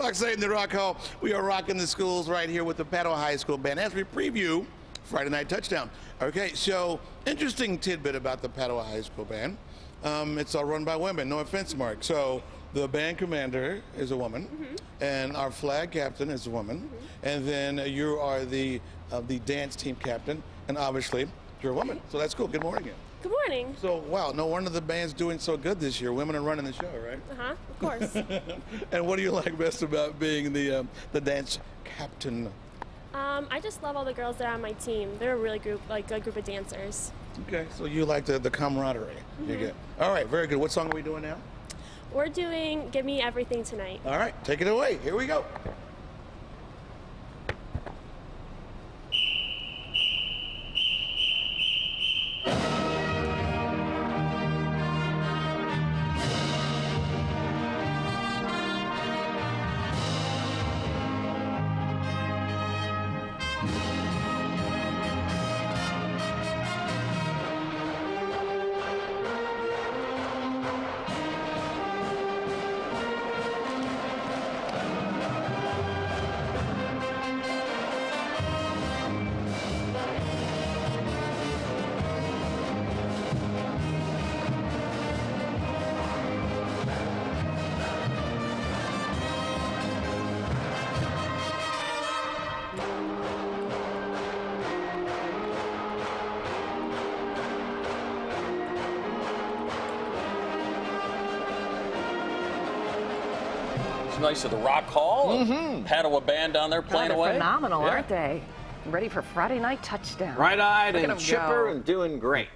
Fox 8 in the Rock Hall. We are rocking the schools right here with the Padua High School band as we preview Friday Night Touchdown. Okay, so interesting tidbit about the Padua High School band. Um, it's all run by women. No offense, Mark. So the band commander is a woman, and our flag captain is a woman, and then you are the uh, the dance team captain, and obviously you're a woman. So that's cool. Good morning. Again. Good morning. So wow, no wonder the band's doing so good this year. Women are running the show, right? Uh huh. Of course. and what do you like best about being the um, the dance captain? um, I just love all the girls that are on my team. They're a really group, like a group of dancers. Okay, so you like the, the camaraderie you get. All right, very good. What song are we doing now? We're doing "Give Me Everything Tonight." All right, take it away. Here we go. Nice at the Rock Hall. Mm-hmm. Padua band down there God, playing they're away. phenomenal, Yeah. aren't they? Ready for Friday night touchdown. Bright-eyed Look at chipper go. and doing great.